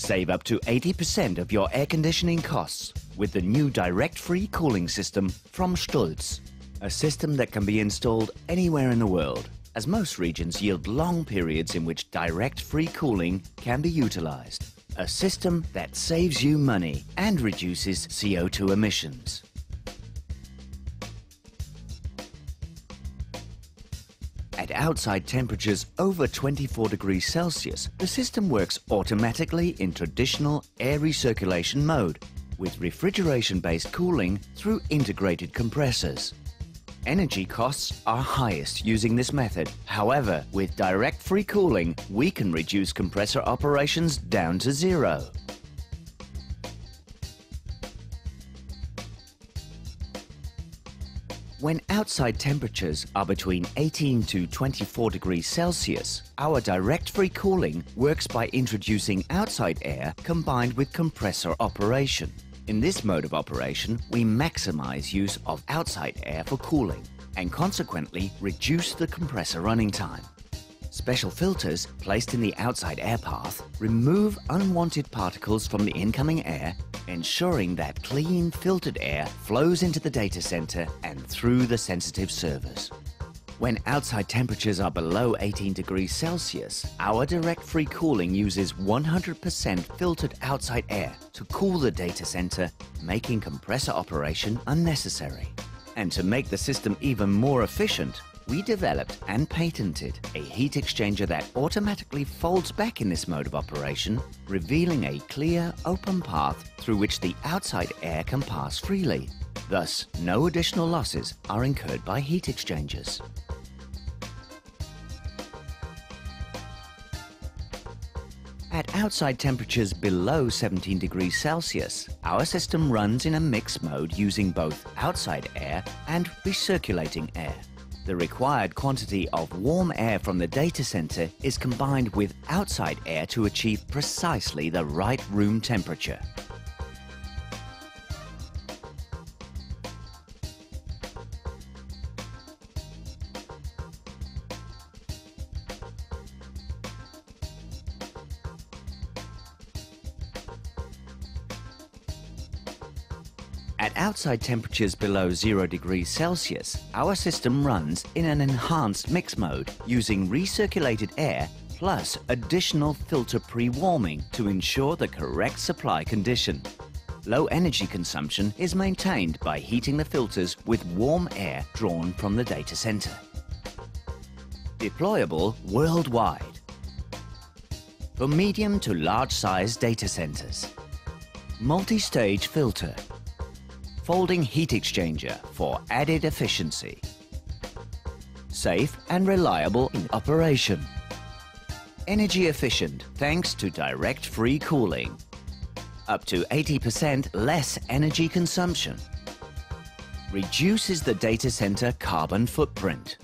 Save up to 80% of your air conditioning costs with the new direct free cooling system from Stulz. A system that can be installed anywhere in the world, as most regions yield long periods in which direct free cooling can be utilized. A system that saves you money and reduces CO2 emissions. At outside temperatures over 24 degrees Celsius, the system works automatically in traditional air recirculation mode with refrigeration-based cooling through integrated compressors. Energy costs are highest using this method. However, with direct free cooling, we can reduce compressor operations down to zero. When outside temperatures are between 18 to 24 degrees Celsius, our direct free cooling works by introducing outside air combined with compressor operation. In this mode of operation, we maximize use of outside air for cooling and consequently reduce the compressor running time. Special filters placed in the outside air path remove unwanted particles from the incoming air ensuring that clean, filtered air flows into the data center and through the sensitive servers. When outside temperatures are below 18 degrees Celsius, our direct free cooling uses 100% filtered outside air to cool the data center, making compressor operation unnecessary. And to make the system even more efficient, we developed and patented a heat exchanger that automatically folds back in this mode of operation, revealing a clear, open path through which the outside air can pass freely. Thus, no additional losses are incurred by heat exchangers. At outside temperatures below 17 degrees Celsius, our system runs in a mixed mode using both outside air and recirculating air. The required quantity of warm air from the data center is combined with outside air to achieve precisely the right room temperature. At outside temperatures below 0 degrees Celsius, our system runs in an enhanced mix mode using recirculated air plus additional filter pre-warming to ensure the correct supply condition. Low energy consumption is maintained by heating the filters with warm air drawn from the data center. Deployable worldwide. For medium to large size data centers. Multi-stage filter folding heat exchanger for added efficiency. Safe and reliable in operation. Energy efficient thanks to direct free cooling. Up to 80% less energy consumption. Reduces the data center carbon footprint.